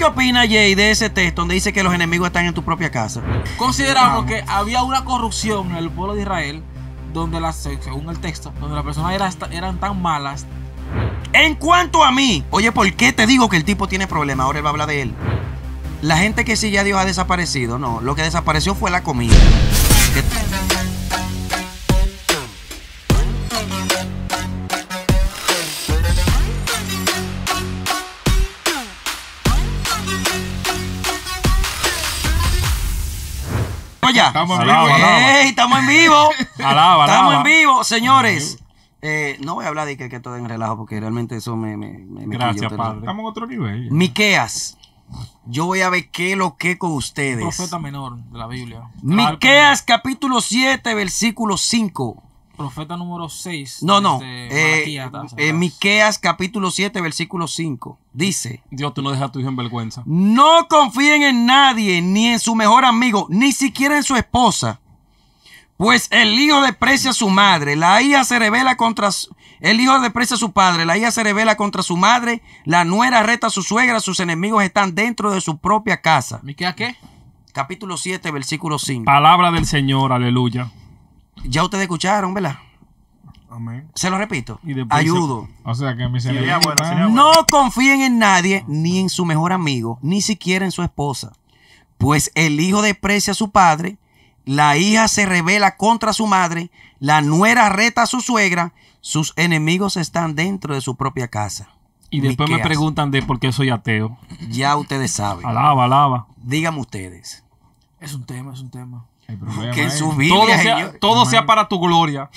qué opinas, Jay, de ese texto donde dice que los enemigos están en tu propia casa? Consideramos que había una corrupción en el pueblo de Israel, donde las, según el texto, donde las personas eran, eran tan malas. En cuanto a mí, oye, ¿por qué te digo que el tipo tiene problemas? Ahora él va a hablar de él. La gente que sigue a Dios ha desaparecido. No, lo que desapareció fue la comida. Que- Estamos en Alaba, vivo. alaba. ¡Ey! estamos en vivo. Alaba, Estamos en alaba. vivo, señores. Eh, no voy a hablar de que, que todo en relajo porque realmente eso me, me, Gracias, padre. Estamos en otro nivel. ya. Miqueas. Yo voy a ver qué lo que con ustedes. Profeta menor de la Biblia. Miqueas capítulo 7, versículo 5. Profeta número 6. No, no. Desde Eh, eh, Miqueas capítulo 7, versículo 5. Dice, Dios, tú no dejas a tu hijo en vergüenza. no confíen en nadie, ni en su mejor amigo, ni siquiera en su esposa. Pues el hijo desprecia a su madre, la hija se revela contra su- el hijo desprecia a su padre, la hija se revela contra su madre, la nuera reta a su suegra, sus enemigos están dentro de su propia casa. ¿Miqueas qué? Capítulo 7, versículo 5. Palabra del Señor, aleluya. Ya ustedes escucharon, ¿verdad? Amén. Se lo repito. Y después Ayudo. O sea que Sería bueno, sería bueno. No confíen en nadie, ni en su mejor amigo, ni siquiera en su esposa. Pues el hijo desprecia a su padre, la hija se revela contra su madre, la nuera reta a su suegra, sus enemigos están dentro de su propia casa. Y después me preguntan de por qué soy ateo. Ya ustedes saben. Alaba, alaba. Díganme ustedes. Es un tema, es un tema. Problema Que en ahí. su Todo, sea, señor- todo sea para tu gloria.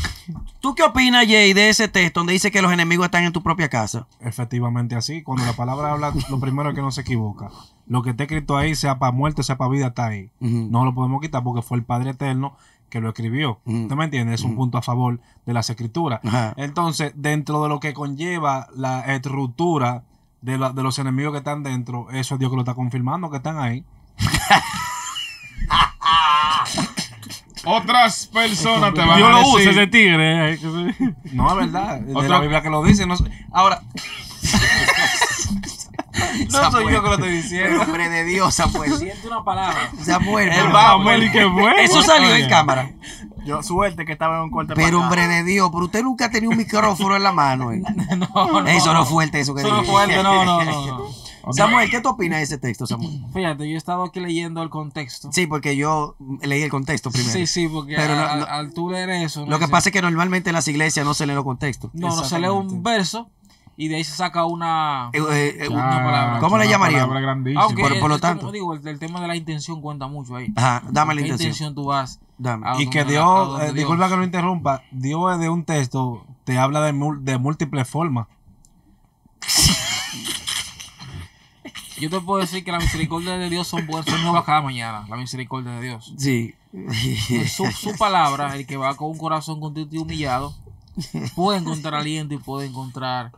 ¿Tú qué opinas, Jay, de ese texto donde dice que los enemigos están en tu propia casa? Efectivamente así. Cuando la palabra habla, lo primero es que no se equivoca. Lo que está escrito ahí, sea para muerte, sea para vida, está ahí. No lo podemos quitar porque fue el Padre Eterno que lo escribió. ¿Usted me entiende? Es un punto a favor de las escrituras. Entonces, dentro de lo que conlleva la estructura de, la- de los enemigos que están dentro, eso es Dios que lo está confirmando, que están ahí. Otras personas te van Dios a lo decir. usa ese tigre. eh, No es verdad. De Otro- la Biblia que lo dice. No, ahora. no soy yo que lo estoy diciendo. Hombre de Dios, Samuel. Siente una palabra. Samuel. El Samuel, ¿y qué fue? Eso salió en cámara. Yo, suerte que estaba en un corte Pero hombre de Dios, pero usted nunca ha tenido un micrófono en la mano. eh. No, no. Eso no es fuerte, eso que Eso no es fuerte, no, no, no. no. Samuel, ¿qué tú opinas de ese texto, Samuel? Fíjate, yo he estado aquí leyendo el contexto. Sí, porque yo leí el contexto primero. Sí, sí, porque Pero no- al, no- al tú leer eso. Lo que pasa es que normalmente en las iglesias no se leen los contextos. No, no se lee un verso y de ahí se saca una. Eh, eh, eh, Una palabra. ¿Cómo le Una llamarían? palabra grandísima. Aunque, por- por lo el- tanto. como digo, el, el tema de la intención cuenta mucho ahí. Ajá, dame la ¿Qué intención. intención tú vas? Dame. a Y que a Dios, eh, Dios- disculpa que lo interrumpa, Dios de un texto te habla de múltiples formas. Yo te puedo decir que la misericordia de Dios son buenas, son nuevas cada mañana. La misericordia de Dios. Sí. Su, su palabra, el que va con un corazón contrito y humillado, puede encontrar aliento y puede encontrar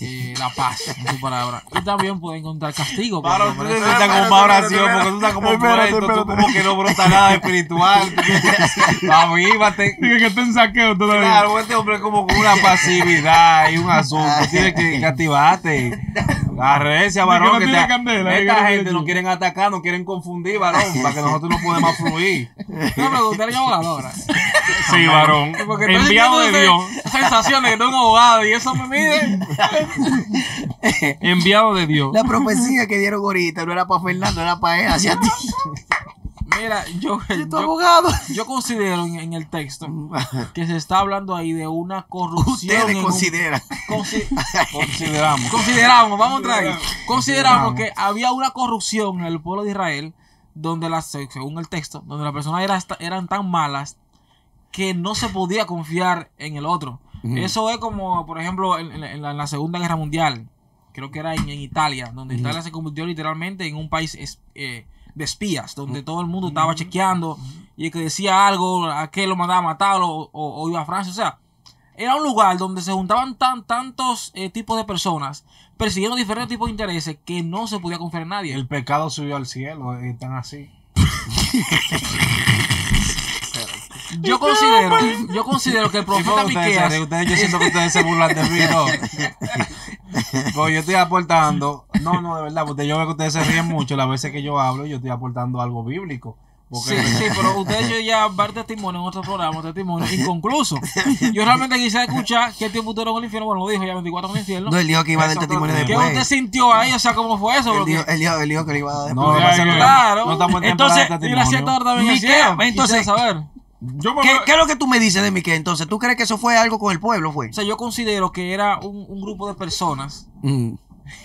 eh, la paz en su palabra. Y también puede encontrar castigo. Para cuando tú necesitas como más oración, porque tú estás como muerto, tú como que no brota nada espiritual. Avívate. Dije que está en saqueo todavía. Claro, este hombre es como con una pasividad y un asunto. Tienes que, que activarte. Arrecia, varón. no que te- candela, esta gente nos quieren atacar, nos quieren confundir, varón, para que nosotros no podamos fluir. Una pregunta, ¿eres abogadora? Sí, varón. Porque Enviado de Dios. de que tengo un abogado y eso me mide. Enviado de Dios. La profecía que dieron ahorita no era para Fernando, era para él, hacia ti. Mira, yo, yo, abogado. yo considero en, en el texto que se está hablando ahí de una corrupción. Ustedes un- consideran. consi- Consideramos. consideramos, vamos a traer. Consideramos que había una corrupción en el pueblo de Israel donde las, según el texto, donde las personas eran, eran tan malas que no se podía confiar en el otro. Eso es como, por ejemplo, en, en la, en la- en la Segunda Guerra Mundial, creo que era en, en Italia, donde Italia se convirtió literalmente en un país es- eh, de espías, donde todo el mundo estaba chequeando y el que decía algo, aquel lo mandaba a matar o, o- o iba a Francia. O sea, era un lugar donde se juntaban tan, tantos eh, tipos de personas persiguiendo diferentes tipos de intereses que no se podía confiar en nadie. El pecado subió al cielo, eh, están así. Yo considero, yo considero que el profeta ustedes, Miqueas, ustedes, yo siento que ustedes se burlan de mí, ¿no? Pues yo estoy aportando, no, no, de verdad, porque yo veo que ustedes se ríen mucho las veces que yo hablo, yo estoy aportando algo bíblico. Porque Sí, sí, pero ustedes yo ya ver testimonio en otro programa, testimonio inconcluso. Yo realmente quise escuchar qué tiempo usted en el infierno. Bueno, lo dijo ya 24 en el infierno. No, él dijo que iba a dar testimonio otro ¿Qué usted después. sintió ahí? O sea, ¿cómo fue eso? Él dijo, él dijo- él dijo que le iba a dar No, después. es que Claro. no estamos en Entonces, de Y la testimonio. horas también cielo. entonces- saber. Yo me ¿Qué, es lo que tú me dices de Miquel entonces? ¿Tú crees que eso fue algo con el pueblo? fue? O sea, yo considero que era un, un grupo de personas, Mm.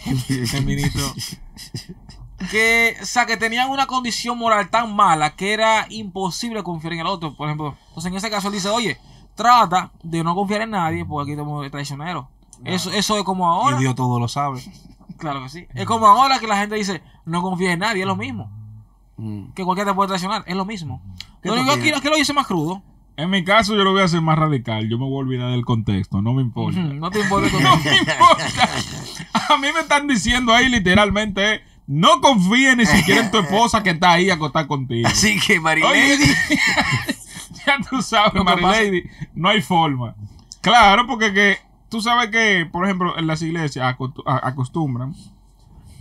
el ministro, que, o sea, que tenían una condición moral tan mala que era imposible confiar en el otro. Por ejemplo, entonces en ese caso él dice, oye, trata de no confiar en nadie porque aquí estamos traicioneros. Eso, eso es como ahora. Y Dios todo lo sabe. Claro que sí. Es como ahora que la gente dice, no confía en nadie, es lo mismo. Mm. Que cualquiera te puede traicionar, es lo mismo. ¿Qué Lo tú único que, opinas? que lo dice más crudo. En mi caso, yo lo voy a hacer más radical. Yo me voy a olvidar del contexto. No me importa. No te importa No me importa. A mí me están diciendo ahí literalmente, no confíes ni siquiera en tu esposa que está ahí acostada contigo. Así que, Oye, Marilady. ya tú sabes, Marilady, no hay forma. Claro, porque que, tú sabes que, por ejemplo, en las iglesias acostu- a- acostumbran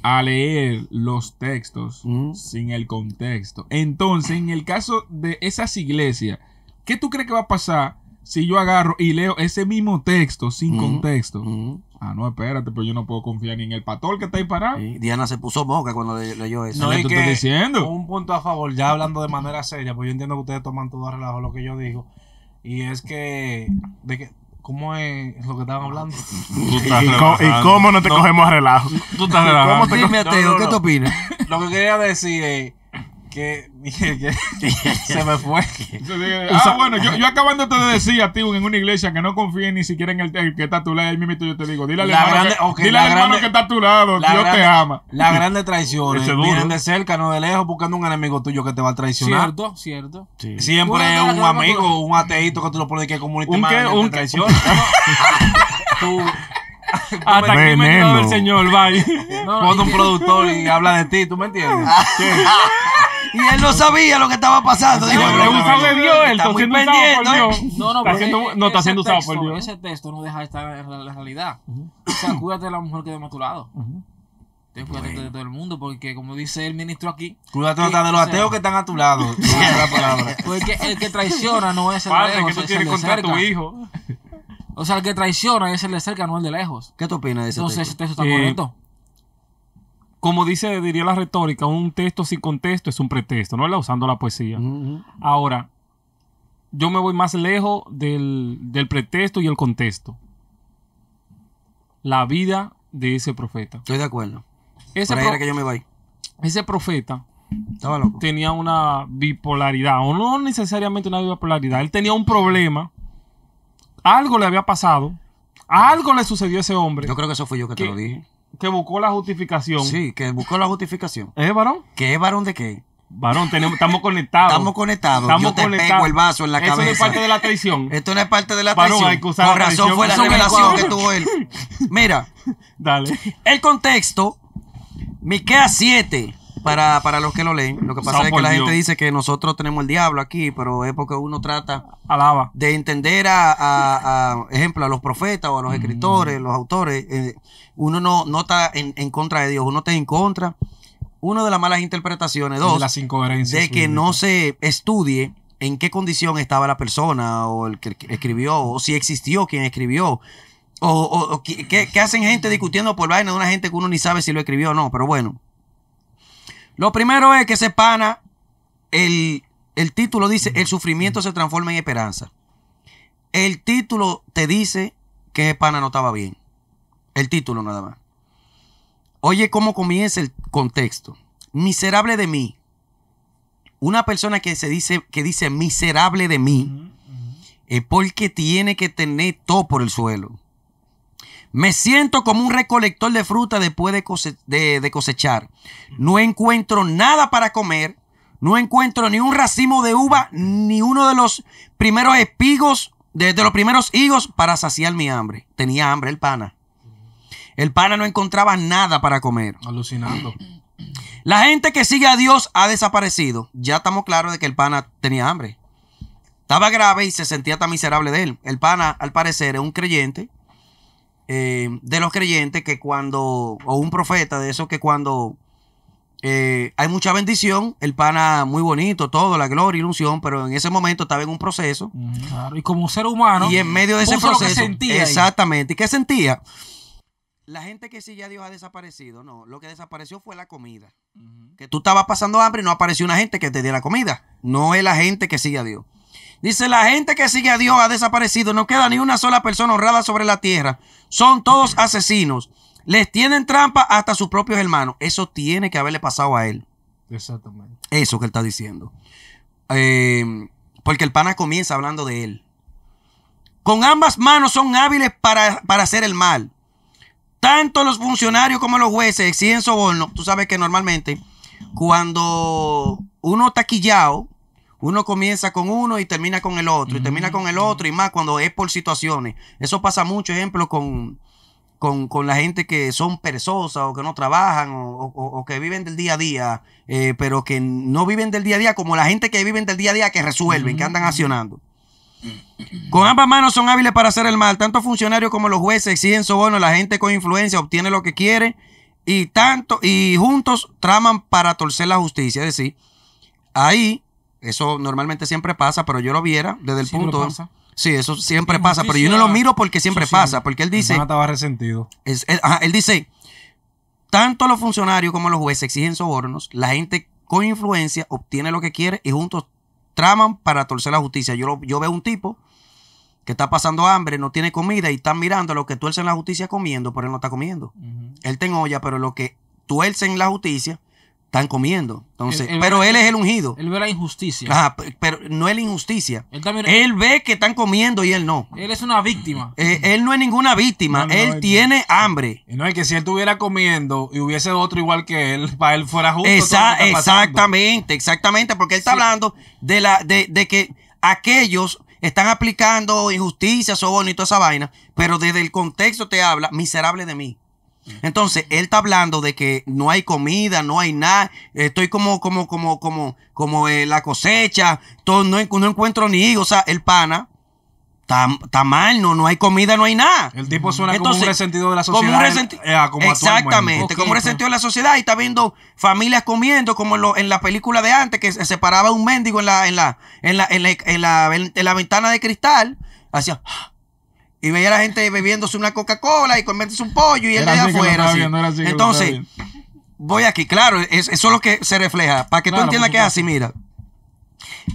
a leer los textos Mm. sin el contexto. Entonces, en el caso de esas iglesias, ¿qué tú crees que va a pasar si yo agarro y leo ese mismo texto sin Mm. contexto? Mm. Ah, no, espérate, pero yo no puedo confiar ni en el pastor que está ahí parado. Sí, Diana se puso moca cuando le- leyó eso. No, y ¿qué tú estás diciendo? Un punto a favor, ya hablando de manera seria, pues yo entiendo que ustedes toman todo a relajo lo que yo digo. Y es que, de que ¿cómo es lo que estaban hablando? ¿Y cómo, y cómo no te cogemos a relajo? Tú estás relajando. ¿Cómo te Dime, no, ¿qué te opinas? Lo que quería decir es que, que se me fue. Ah, bueno, yo, yo acabando de decir a ti en una iglesia que no confíe ni siquiera en el, el que está a tu lado, ahí mismo yo te digo, dile al La hermano, grande- que, dile la al hermano grande- que está a tu lado, La Dios te ama. Las grandes traiciones vienen de cerca, no de lejos, buscando un enemigo tuyo que te va a traicionar. Cierto, cierto. Siempre es un amigo, un ateíto que tú lo pones que comunista ¿Un que ¿Un te tú Hasta aquí me el señor, bye. No, y un productor y habla de ti, ¿tú me entiendes? Y él no sabía lo que estaba pasando. Dijo, "No, usado de Dios, él está está muy siendo usado por pendiente, ¿eh?". Dios. No, no, Está no está ese siendo usado texto- por Dios. Ese texto no deja de estar en la, realidad. O sea, cuídate de la mujer que de a tu lado. Ten cuídate de todo el mundo, porque como dice el ministro aquí, Cuídate hasta de los ateos que están a tu lado. Porque el que traiciona no es el de Padre, lejos, que tú es el tienes de contra tu hijo. O sea, el que traiciona es el de cerca, no el de lejos. ¿Qué tú opinas de ese Entonces, ese texto? texto está Eh, correcto. Como dice, diría la retórica, un texto sin contexto es un pretexto, ¿no? ¿verdad? Usando la poesía. Ahora, yo me voy más lejos del, del pretexto y el contexto. La vida de ese profeta. Estoy de acuerdo. Ese, Por ahí pro- era que yo me voy. ese profeta Estaba loco. tenía una bipolaridad, o no necesariamente una bipolaridad. Él tenía un problema. Algo le había pasado. Algo le sucedió a ese hombre Yo creo que eso fue yo que te ¿Qué? lo dije. Que buscó la justificación. Sí, que buscó la justificación. ¿Eh, varón? ¿Qué es varón de qué? Varón, tenemos, estamos conectados. Estamos conectados. Estamos yo te conectados. pego el vaso en la Eso no es cabeza. parte de la traición. Esto no es parte de la Varón, traición. hay que usar Con la razón traición. fue la revelación que tuvo él. Mira, Dale. el contexto, Miqueas 7, para, para los que lo leen. Lo que pasa es que la Dios. gente dice que nosotros tenemos el diablo aquí, pero es porque uno trata Alaba. de entender a, a- a, ejemplo, a los profetas o a los escritores, los autores. eh, uno no, no está en, en contra de Dios, uno está en contra. Uno de las malas interpretaciones. Dos, De las incoherencias. de que bíblicas. no se estudie en qué condición estaba la persona o el que escribió, o si existió quien escribió, o, o- o qué, qué- qué hacen gente discutiendo por vaina de una gente que uno ni sabe si lo escribió o no, pero bueno. Lo primero es que se pana, el, el título dice, el sufrimiento se transforma en esperanza. El título te dice que ese pana no estaba bien. El título nada más. Oye cómo comienza el contexto. Miserable de mí. Una persona que se dice que dice miserable de mí es porque tiene que tener todo por el suelo. Me siento como un recolector de fruta después de, cose- de- de cosechar. No encuentro nada para comer. No encuentro ni un racimo de uva, ni uno de los primeros espigos, de, de los primeros higos para saciar mi hambre. Tenía hambre el pana. El pana no encontraba nada para comer. Alucinando. La gente que sigue a Dios ha desaparecido. Ya estamos claros de que el pana tenía hambre. Estaba grave y se sentía tan miserable de él. El pana, al parecer, es un creyente eh, de los creyentes que cuando, o un profeta de esos que cuando eh, hay mucha bendición, el pana muy bonito, todo, la gloria y la unción, pero en ese momento estaba en un proceso. Claro, y como ser humano, Y en medio de ese puso lo que proceso. ahí. exactamente. ¿Y qué sentía? La gente que sigue a Dios ha desaparecido. No, lo que desapareció fue la comida. Que tú estabas pasando hambre y no apareció una gente que te diera comida. No es la gente que sigue a Dios. Dice, la gente que sigue a Dios ha desaparecido. No queda ni una sola persona honrada sobre la tierra. Son todos asesinos. Les tienen trampa hasta sus propios hermanos. Eso tiene que haberle pasado a él. Exactamente. Eso que él está diciendo. Eh, porque el pana comienza hablando de él. Con ambas manos son hábiles para, para hacer el mal. Tanto los funcionarios como los jueces exigen soborno. Tú sabes que normalmente cuando uno está quillado, uno comienza con uno y termina con el otro, y termina con el otro, y más cuando es por situaciones. Eso pasa mucho, ejemplo, con, con, con la gente que son perezosas o que no trabajan o, o- o que viven del día a día, eh, pero que no viven del día a día como la gente que viven del día a día que resuelven, que andan accionando. Con ambas manos son hábiles para hacer el mal. Tanto funcionarios como los jueces exigen soborno. La gente con influencia obtiene lo que quiere y tanto y juntos traman para torcer la justicia. Es decir, ahí eso normalmente siempre pasa, pero yo lo viera desde el punto. pasa. Sí, eso siempre pasa, pero yo no lo miro porque siempre social. pasa, porque él El dice, estaba resentido. es- es- ajá, él dice, tanto los funcionarios como los jueces exigen sobornos, la gente con influencia obtiene lo que quiere y juntos traman para torcer la justicia. Yo, lo- yo veo un tipo que está pasando hambre, no tiene comida y están mirando lo que tuercen la justicia comiendo, pero él no está comiendo. Él está en olla, pero lo que tuercen la justicia están comiendo. Entonces, Él- él pero ve- él es el ungido. Él ve la injusticia. Ajá, pero no es la injusticia. Él también Él ve que están comiendo y él no. él es una víctima. Eh, él no es ninguna víctima, No, no, él tiene hambre. Y no es que si él estuviera comiendo y hubiese otro igual que él, para él fuera justo. Esa- exactamente, exactamente, porque él está hablando de la de, de que aquellos están aplicando injusticia, soborno y toda esa vaina, pero desde el contexto te habla miserable de mí. Entonces, él está hablando de que no hay comida, no hay nada, estoy como, como, como, como, como eh, la cosecha, todo, no, en- no encuentro ni higos, o sea, el pana está, está mal, no, no hay comida, no hay nada. El tipo suena como un resentido de la como un sociedad. resenti- eh, como Exactamente, como un resentido de la sociedad y está viendo familias comiendo como en, lo- en la película de antes que se separaba un mendigo en la, en la, en la, en la, en la, en la ventana de cristal, hacía y veía a la gente bebiéndose una Coca-Cola y comiéndose un pollo y él lo afuera. así. viendo, Entonces, voy aquí, claro, es- eso es lo que se refleja. Para que tú entiendas que es así, mira.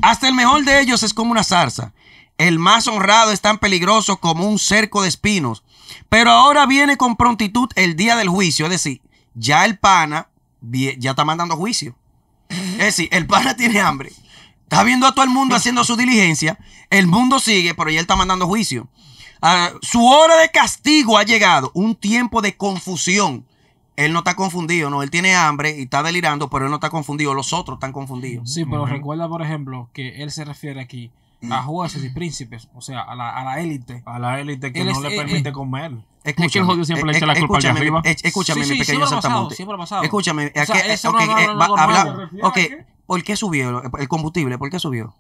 Hasta el mejor de ellos es como una zarza. El más honrado es tan peligroso como un cerco de espinos. Pero ahora viene con prontitud el día del juicio. Es decir, ya el pana ya está mandando juicio. Es decir, el pana tiene hambre. Está viendo a todo el mundo haciendo su diligencia. El mundo sigue, pero ya él está mandando juicio. Ah, su hora de castigo ha llegado. Un tiempo de confusión. Él no está confundido, no. Él tiene hambre y está delirando, pero él no está confundido. Los otros están confundidos. Sí, pero recuerda, por ejemplo, que él se refiere aquí a jueces y príncipes, o sea, a la, a la élite. A la élite que Él no es- le eh, permite eh, comer. Escúchame, que el jodido siempre le echa la culpa escúchame, arriba. Escúchame, Sí, mi sí, pequeño siempre ha pasado, saltamonte. siempre ha pasado. Escúchame, O sea, aquí, eso ok, no- no- no- va- no- no- habla- no- no- ok, ¿por qué subió el combustible? ¿Por qué subió?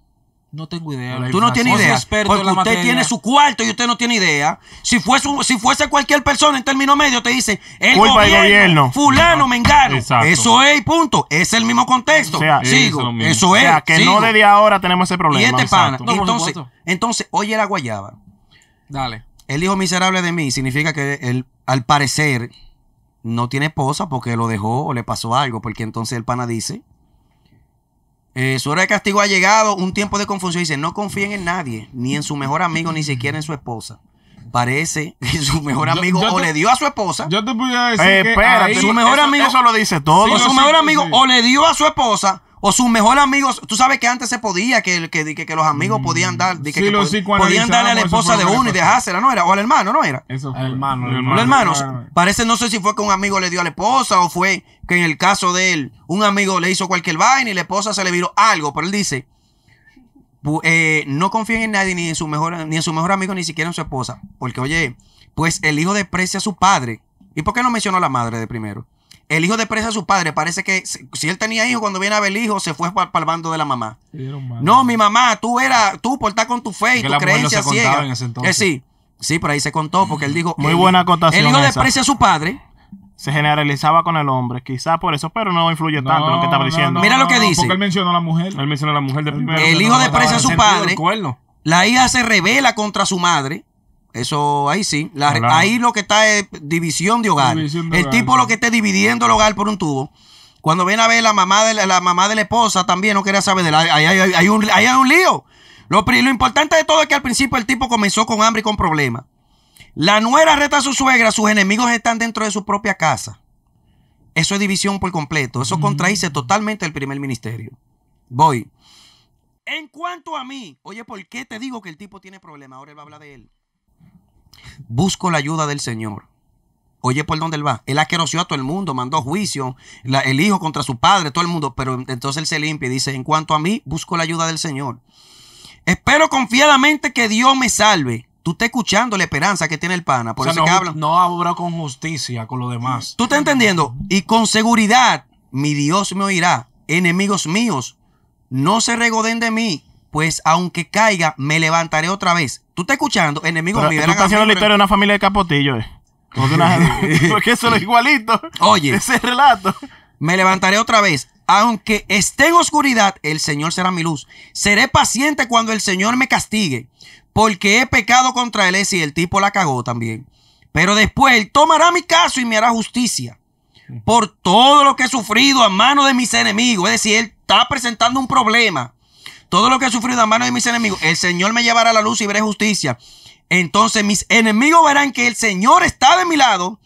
No tengo idea. Tú no tienes idea. experto Porque en la usted materia. tiene su cuarto y usted no tiene idea. Si fuese, un- si fuese cualquier persona en término medio, te dice, el Culpa del gobierno, gobierno. fulano, mengano. Exacto. Eso es, y punto. Es el mismo contexto. O sea, sigo. eso es O sea, que sigo. no desde ahora tenemos ese problema. Y este pana. No, entonces, entonces, oye la guayaba. Dale. El hijo miserable de mí significa que él, al parecer, no tiene esposa porque lo dejó o le pasó algo. Porque entonces el pana dice: eh, Su hora de castigo ha llegado, un tiempo de confusión. Dice: No confíen en nadie, ni en su mejor amigo, ni siquiera en su esposa. Parece que su mejor amigo yo o te- le dio a su esposa, Yo te podría decir Eh, que espérate, su mejor eso- amigo- Eso lo dice todo. o Sí, su mejor amigo o le dio a su esposa. O su mejor amigo, tú sabes que antes se podía, que, que, que, que los amigos podían dar, que, Sí, que pod- podían darle a la esposa de uno y dejársela, ¿no era? O al hermano, ¿no era? Eso fue. El hermano, el hermano. parece, no sé si fue que un amigo le dio a la esposa o fue que en el caso de él, un amigo le hizo cualquier vaina y la esposa se le viró algo, pero él dice, eh, no confíen en nadie, ni en su mejor, ni en su mejor amigo, ni siquiera en su esposa, porque oye, pues el hijo desprecia a su padre. ¿Y por qué no mencionó a la madre de primero? El hijo desprecia a su padre, parece que si él tenía hijo, cuando viene a ver el hijo, se fue para el bando de la mamá. No, mi mamá, tú eras, tú por estar con tu fe y Que tu la mujer no creencia ciega. en ese entonces. Es decir, Sí, por ahí se contó, porque él dijo. Muy el- buena acotación El hijo esa. desprecia a su padre. Se generalizaba con el hombre, quizá por eso, pero no influye tanto lo que estaba diciendo. no, Mira lo que dice. Porque él mencionó a la mujer. Él menciona a la mujer de primero. El hijo desprecia a su padre. La hija se revela contra su madre. Eso ahí sí. La- ahí lo que está es división de hogar. División de el hogar, tipo lo que esté dividiendo el hogar por un tubo. Cuando viene a ver la mamá de la, la mamá de la esposa también no quería saber de la. Ahí hay, hay- hay un, ahí hay un lío. Lo, pri- lo importante de todo es que al principio el tipo comenzó con hambre y con problemas. La nuera reta a su suegra, sus enemigos están dentro de su propia casa. Eso es división por completo. Eso contradice totalmente el primer ministerio. Voy. En cuanto a mí, oye, ¿por qué te digo que el tipo tiene problemas? Ahora él va a hablar de él. Busco la ayuda del Señor. Oye, ¿por dónde él va? Él aqueroció a todo el mundo, mandó juicio, la- el hijo contra su padre, todo el mundo, pero entonces él se limpia y dice, en cuanto a mí, busco la ayuda del Señor. Espero confiadamente que Dios me salve. Tú estás escuchando la esperanza que tiene el pana, por O sea, eso no, que hablan. no habrá con justicia con lo demás. ¿Tú estás entendiendo? Y con seguridad, mi Dios me oirá. Enemigos míos, no se regoden de mí, pues aunque caiga, me levantaré otra vez. ¿Tú estás escuchando? Enemigos Pero míos. tú estás haciendo la historia de una familia de capotillo, eh. Una- Porque eso es igualito. Oye. Ese relato. Me levantaré otra vez. Aunque esté en oscuridad, el Señor será mi luz. Seré paciente cuando el Señor me castigue, porque he pecado contra él y el tipo la cagó también. Pero después él tomará mi caso y me hará justicia por todo lo que he sufrido a mano de mis enemigos. Es decir, él está presentando un problema. Todo lo que he sufrido a mano de mis enemigos, el Señor me llevará a la luz y veré justicia. Entonces mis enemigos verán que el Señor está de mi lado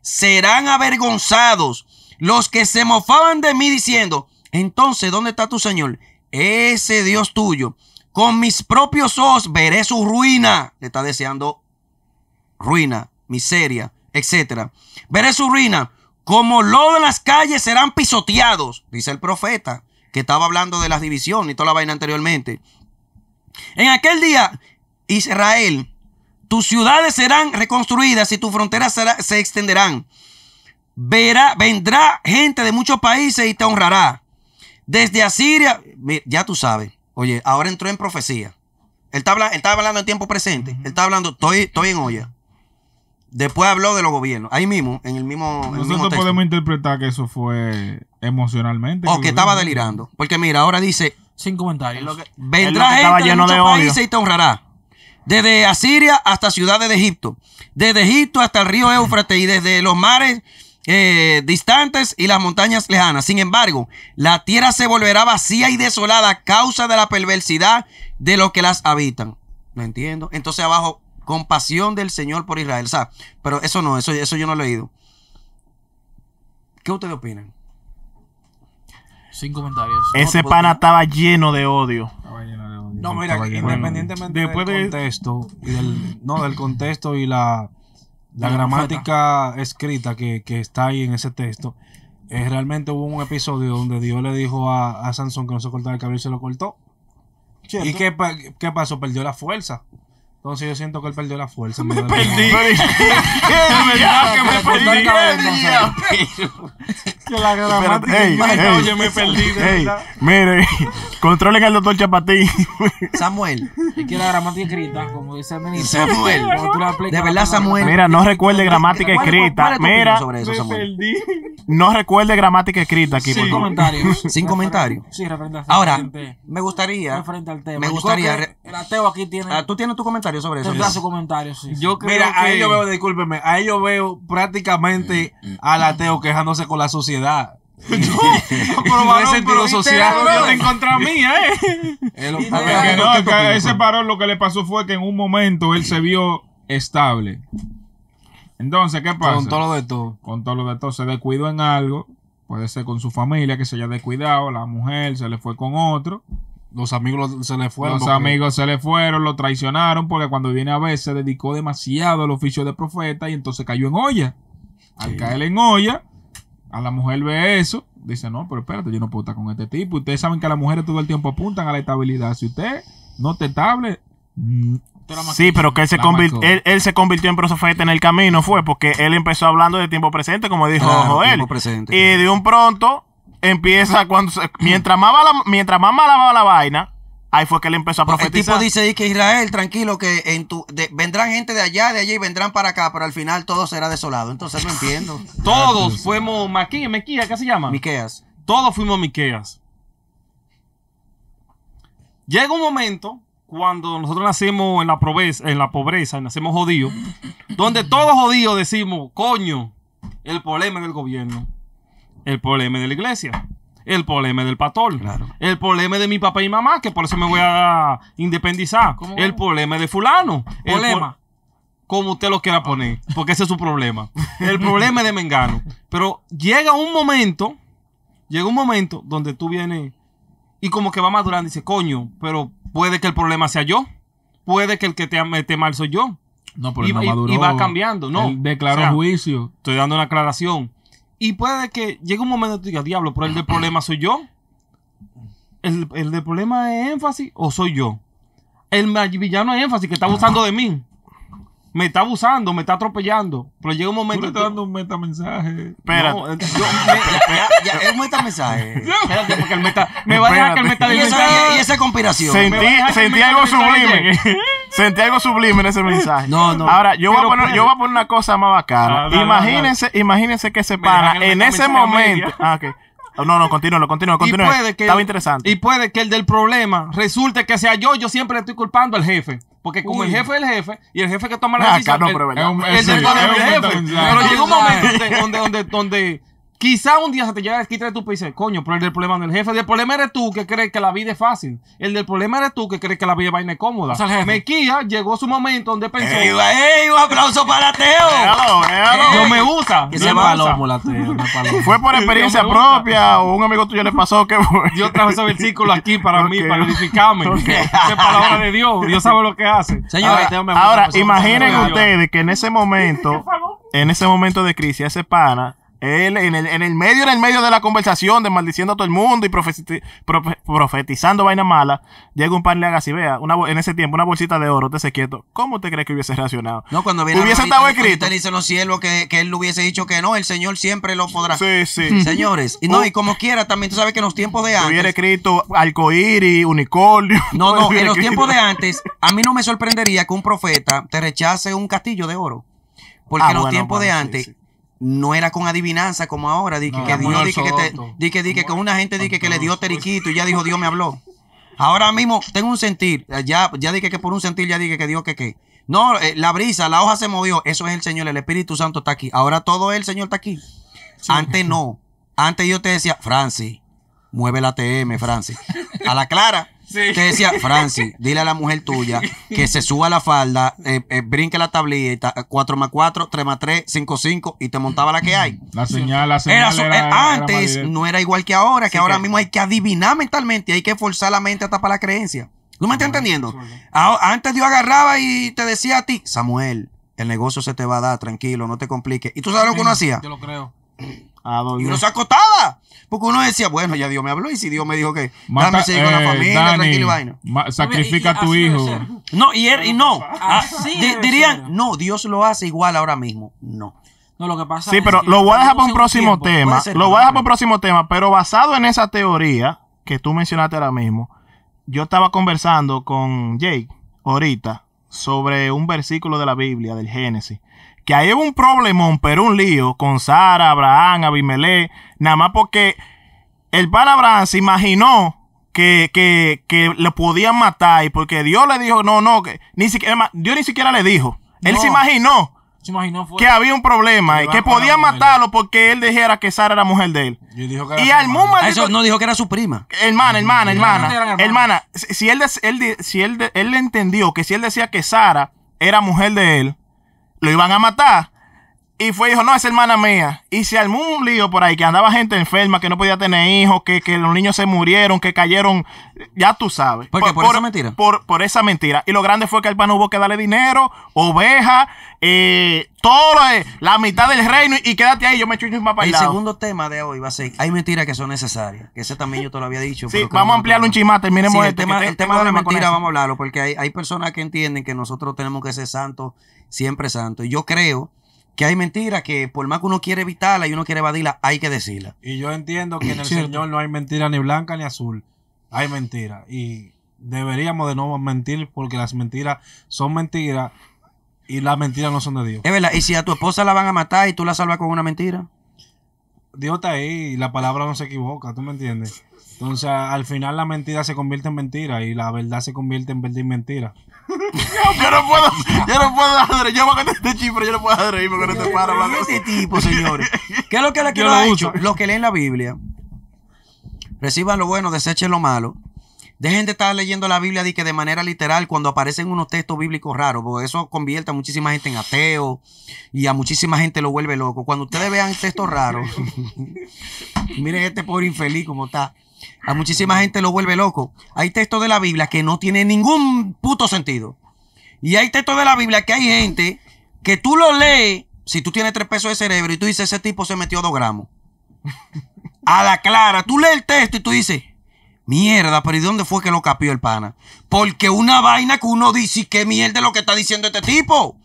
serán avergonzados los que se mofaban de mí diciendo, entonces, ¿dónde está tu Señor? Ese Dios tuyo. Con mis propios ojos veré su ruina. Le está deseando ruina, miseria, etcétera. Veré su ruina. Como lodo en las calles serán pisoteados, dice el profeta, que estaba hablando de las divisiones y toda la vaina anteriormente. En aquel día, Israel, tus ciudades serán reconstruidas y tus fronteras será- se extenderán. Verá, vendrá gente de muchos países y te honrará. Desde Asiria, ya tú sabes, oye, ahora entró en profecía. Él está, él hablando en tiempo presente. Él está hablando, estoy, estoy en olla. Después habló de los gobiernos. Ahí mismo, en el mismo, en el mismo Nosotros podemos interpretar que eso fue emocionalmente. O que estaba delirando. Porque mira, ahora dice, Sin comentarios. Lo que Vendrá gente de lleno de países y te honrará. Desde Asiria hasta ciudades de Egipto. Desde Egipto hasta el río Éufrates y desde los mares eh, distantes y las montañas lejanas. Sin embargo, la tierra se volverá vacía y desolada a causa de la perversidad de los que las habitan. ¿Lo entiendo? Entonces abajo, compasión del Señor por Israel. O sea, pero eso no, eso, eso yo no lo he leído. ¿Qué ustedes opinan? Sin comentarios. Ese pana estaba lleno de odio. Estaba lleno de odio, No, mira, independientemente Después del de- contexto y del, no, del contexto y la, la gramática escrita que, que está ahí en ese texto, eh, realmente hubo un episodio donde Dios le dijo a, a Sansón que no se cortaba el cabello y se lo cortó. ¿Y qué, qué pasó? Perdió la fuerza. Entonces yo siento que él perdió la fuerza. Me Perdí. Ya que me perdí. Que la gramática Oye, me perdí, de ey, verdad. mire, controlen al doctor Chapatín. Samuel. Es que la gramática escrita, como dice el ministro. Samuel. De verdad, Samuel. Mira, no recuerde gramática ¿Cuál- cuál- cuál escrita. Mira, sobre eso, Me Samuel? perdí. no recuerde gramática escrita aquí, por Sin comentarios. Sin comentarios. Sí, referente al Ahora, me gustaría. referente al tema. me gustaría ateo aquí tiene. Ah, ¿Tú tienes tu comentario sobre eso? tendrá su comentario, sí. Yo creo Mira, que... a ellos veo, discúlpeme, a ellos veo prácticamente al ateo quejándose con la sociedad. Pero, No varón, sentido pero social. Yo te contra mía, ¿eh? Es lo- Y a de- ver, Es que ¿qué no, tú es que opinas, a ese varón lo que le pasó fue que en un momento él se vio estable. Entonces, ¿qué pasa? Con todo lo de todo. Con todo lo de todo, se descuidó en algo. Puede ser con su familia que se haya descuidado, la mujer se le fue con otro. Los amigos se le fueron. Los porque- amigos se le fueron, lo traicionaron porque cuando viene a ver se dedicó demasiado al oficio de profeta y entonces cayó en olla. Al caer en olla, a la mujer ve eso, dice, no, pero espérate, yo no puedo estar con este tipo. Ustedes saben que las mujeres todo el tiempo apuntan a la estabilidad. Si usted no está estable, mm, Sí, pero que él se, él, él convirtió en profeta en el camino, fue porque él empezó hablando de tiempo presente, como dijo Claro, Joel. tiempo presente. Y de un pronto empieza cuando se- mientras más va la, mientras más mala va la vaina, ahí fue que él empezó a El tipo profetizar. dice ahí que Israel, tranquilo, que en tu, de- vendrán gente de allá, de allá y vendrán para acá, pero al final todo será desolado. Entonces no entiendo. Todos fuimos Maquía, Mequía, ¿qué se llama? Miqueas. Todos fuimos Miqueas. Llega un momento cuando nosotros nacemos en la pobreza, en la pobreza, y nacemos jodidos, donde todos jodidos decimos, coño, el problema es del gobierno, el problema es de la iglesia, el problema es del pastor, Claro. el problema es de mi papá y mamá, que por eso me voy a independizar, ¿Cómo? el problema es de fulano, el pro- Problema. como usted lo quiera poner, porque ese es su problema. El problema es de Mengano. Pero llega un momento, llega un momento donde tú vienes y como que va madurando y dice, coño, pero puede que el problema sea yo. Puede que el que te mete mal soy yo. No, pero Y- él no y- maduró. y va cambiando, ¿no? Él declaró O sea, juicio. Estoy dando una aclaración. Y puede que llegue un momento que tú digas, diablo, pero el del problema soy yo. El, el del problema es énfasis o soy yo. El villano es énfasis que está abusando de mí. Me está abusando, me está atropellando. Pero llega un Tú momento. le estás dando un metamensaje. Espérate. No, yo- me- Ya, es un metamensaje. espérate, porque el meta, me va a dejar que el meta Y esa, y esa conspiración. Sentí, sentí algo sublime. Sentí algo sublime en ese mensaje. No, no. Ahora, yo voy, a Pero poner, puede. yo voy a poner una cosa más bacana. Ah, dale, imagínense, imagínense que se para el en ese momento. Ah, ok. No, no, continúalo, continúalo, continúalo. Estaba el- interesante. Y puede que el del problema resulte que sea yo. Yo siempre le estoy culpando al jefe. Porque como el jefe es el jefe y el jefe que toma la Ah, decisión. acá no, el- pero. Es un- el es del un- problema es es un el jefe. Pero llega un momento donde, donde, donde, donde quizá un día se te llega el de tu y dices, coño, pero el del problema no es el jefe. El del problema eres tú que crees que la vida es fácil. El del problema eres tú que crees que la vida es vaina cómoda. O sea, el jefe. Mequía llegó su momento donde pensó, ¡Ey, ey, un aplauso para Teo! Véalo, véalo. yo me gusta. Que yo se me va gusta. Palomo, la teo, no palomo. ¿Fue por experiencia propia o un amigo tuyo le pasó? ¿Qué fue? Dios trajo ese versículo aquí para mí, para edificarme. Ok. Que es palabra de Dios. Dios sabe lo que hace. Señores, Teo me gusta, Ahora, pues, imaginen ustedes que en ese momento, en ese momento de crisis, ese pana, él en el, en el medio, en el medio de la conversación, de maldiciendo a todo el mundo y profeti- profe- profetizando vaina mala, llega un pan le haga así, vea, una, en ese tiempo, una bolsita de oro, te se quieto. ¿Cómo usted cree que hubiese reaccionado? No, cuando viene Hubiese ahorita, estado ahorita escrito. dicen los cielos que, que él le hubiese dicho que no, el Señor siempre lo podrá. Sí, sí. Señores, y no, y como quiera, también tú sabes que en los tiempos de Hubiera antes. escrito arcoíris, unicornio. No, no, en Hubiera los tiempos de antes, a mí no me sorprendería que un profeta te rechace un castillo de oro. Porque Ah, en los bueno, tiempos de sí, antes sí. No era con adivinanza como ahora. Di que, No, que Dios di que, te- di que, di que, que una gente di que, que le dio teriquito y ya dijo Dios me habló. Ahora mismo tengo un sentir, ya, ya dije que por un sentir ya dije que Dios que qué. No, eh, la brisa, la hoja se movió, eso es el Señor, el Espíritu Santo está aquí. Ahora todo el Señor está aquí. Antes no. Antes yo te decía, Francis, mueve la TM, Francis. A la clara. Te decía, Francis, dile a la mujer tuya que se suba la falda, eh, eh, brinque la tablita, 4 más 4, 3 más 3, 5, 5, y te montaba la que hay. La señal, la Era señal. era- era antes no era igual que ahora, que ahora que- mismo hay que adivinar mentalmente, hay que forzar la mente hasta para la creencia. ¿Tú me estás entendiendo? Antes Dios agarraba y te decía a ti, Samuel, el negocio se te va a dar, tranquilo, no te compliques. ¿Y tú sabes lo que uno hacía? Yo lo creo. A Y uno se acostaba. Porque uno decía, bueno, ya Dios me habló y si Dios me dijo que Mata- dame seguir con la eh, familia, Dani, tranquilo y vaina. sacrifica a tu hijo. No, y, él- y no. Ah, Así di- debe dirían, ser. no, Dios lo hace igual ahora mismo. No. No, lo que pasa Sí, es pero que lo voy a dejar para un próximo tiempo- tema. Lo voy a dejar para un próximo tema, pero basado en esa teoría que tú mencionaste ahora mismo, yo estaba conversando con Jake ahorita sobre un versículo de la Biblia, del Génesis, que ahí hubo un problemón, pero un lío con Sara, Abraham, Abimelech, nada más porque el pan Abraham se imaginó que, que, que lo podían matar y porque Dios le dijo, no, no, que ni siquiera, Dios ni siquiera le dijo. Él No. se imaginó Se imaginó fue. que había un problema y que podían matarlo porque él dijera que Sara era mujer de él. Y dijo que Y era al hermano. Ah, maldito- Eso no dijo que era su prima. Hermana, hermana, hermana, hermana, si él, él si él, él entendió que si él decía que Sara era mujer de él, lo iban a matar. Y fue y dijo, no, es hermana mía. Y se armó un lío por ahí, que andaba gente enferma, que no podía tener hijos, que, que los niños se murieron, que cayeron, ya tú sabes. ¿Por qué? ¿Por esa mentira? Por, por esa mentira. Y lo grande fue que al pan hubo que darle dinero, oveja, eh, todo, de- la mitad del reino, y quédate ahí, yo me echo un papá El segundo tema de hoy va a ser, hay mentiras que son necesarias. Que ese también yo te lo había dicho. Sí, vamos a ampliarlo un chimá, terminemos Sí, el este, tema, te- el tema de la mentira vamos a hablarlo porque hay, hay personas que entienden que nosotros tenemos que ser santos, siempre santos. Y yo creo que hay mentiras que por más que uno quiere evitarla y uno quiere evadirla, hay que decirla. Y yo entiendo que en el Cierto. Señor no hay mentira ni blanca ni azul. Hay mentira. Y deberíamos de no mentir porque las mentiras son mentiras y las mentiras no son de Dios. Es verdad, y si a tu esposa la van a matar y tú la salvas con una mentira. Dios está ahí y la palabra no se equivoca, ¿tú me entiendes? Entonces, al final la mentira se convierte en mentira y la verdad se convierte en verdad y mentira. Yo no puedo, yo no puedo dejar de. Yo voy a contar este chifre, yo no puedo dejar de reír porque no te paro hablando. Este tipo, señores. ¿Qué es lo que le quiero lo. Los que leen la Biblia, reciban lo bueno, desechen lo malo. Dejen de estar leyendo la Biblia de, que de manera literal cuando aparecen unos textos bíblicos raros, porque eso convierte a muchísima gente en ateo y a muchísima gente lo vuelve loco. Cuando ustedes vean textos raros, miren este pobre infeliz como está. A muchísima gente lo vuelve loco. Hay textos de la Biblia que no tienen ningún puto sentido. Y hay textos de la Biblia que hay gente que tú lo lees, si tú tienes tres pesos de cerebro y tú dices, ese tipo se metió dos gramos. A la clara, tú lees el texto y tú dices, mierda, pero ¿y dónde fue que lo capió el pana? Porque una vaina que uno dice, ¿qué mierda es lo que está diciendo este tipo?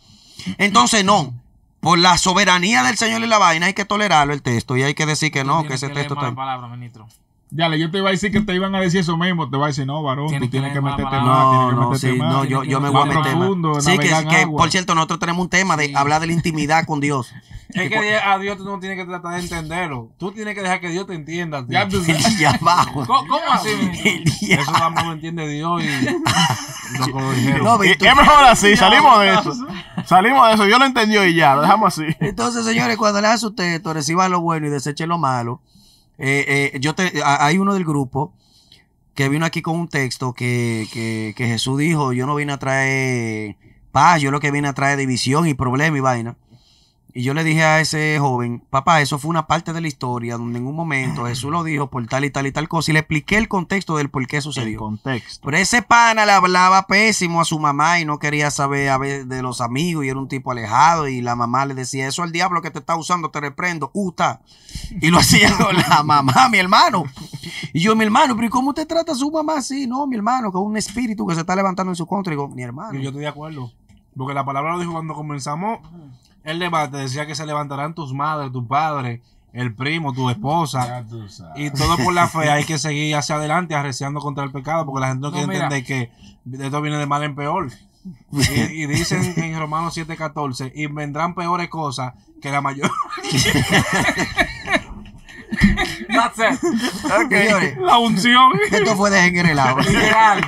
Entonces, no. Por la soberanía del Señor y la vaina hay que tolerarlo el texto y hay que decir que no, que ese leer texto está... palabra, ministro. Ya, yo te iba a decir que te iban a decir eso mismo. Te va a decir, no, varón, Tienes tú que tienes que meterte más. No, tienes que no, meterte sí, más. no, yo, yo me voy a meter profundo, más. Sí, que, que, por cierto, nosotros tenemos un tema de hablar de la intimidad con Dios. Es que a Dios tú no tienes que tratar de entenderlo. Tú tienes que dejar que Dios te entienda. ti. Ya tú El sabes. día abajo. ¿Cómo, cómo así, ministro? El día Eso más lo entiende Dios y lo que. No, Víctor. Es mejor así, salimos de eso. Salimos de eso, yo lo entendió y ya, lo dejamos así. Entonces, señores, cuando le hace usted esto, reciban lo bueno y desechen lo malo. Eh, eh, yo te, hay uno del grupo que vino aquí con un texto que, que, que Jesús dijo, yo no vine a traer paz, yo lo que vine a traer división y problema y vaina. Y yo le dije a ese joven, papá, eso fue una parte de la historia donde en un momento Jesús lo dijo por tal y tal y tal cosa y le expliqué el contexto del por qué El sucedió. contexto. Pero ese pana le hablaba pésimo a su mamá y no quería saber a ver de los amigos y era un tipo alejado y la mamá le decía, eso es el diablo que te está usando, te reprendo, uta. Y lo hacía con la mamá, mi hermano. Y yo, mi hermano, pero ¿y cómo usted trata a su mamá así? No, mi hermano, con un espíritu que se está levantando en su contra. Y digo, mi hermano. Y yo estoy de acuerdo. Porque la palabra lo dijo cuando comenzamos el debate. Decía que se levantarán tus madres, tu padre, el primo, tu esposa. Ya tú sabes. Y todo por la fe. Hay que seguir hacia adelante arreciando contra el pecado. Porque la gente no, No, quiere mira. entender que esto viene de mal en peor. Y, y dicen en Romanos 7:14: Y vendrán peores cosas que la mayor. That's it. Señores, La unción. esto fue de en el agua. Literal.